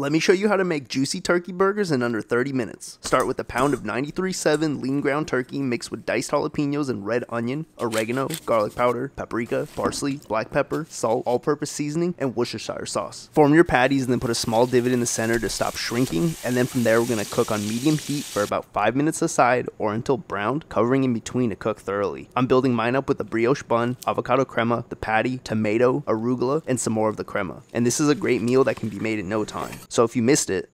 Let me show you how to make juicy turkey burgers in under 30 minutes. Start with a pound of 93.7 lean ground turkey mixed with diced jalapenos and red onion, oregano, garlic powder, paprika, parsley, black pepper, salt, all-purpose seasoning, and Worcestershire sauce. Form your patties and then put a small divot in the center to stop shrinking, and then from there we're going to cook on medium heat for about 5 minutes aside or until browned, covering in between to cook thoroughly. I'm building mine up with a brioche bun, avocado crema, the patty, tomato, arugula, and some more of the crema. And this is a great meal that can be made in no time. So if you missed it,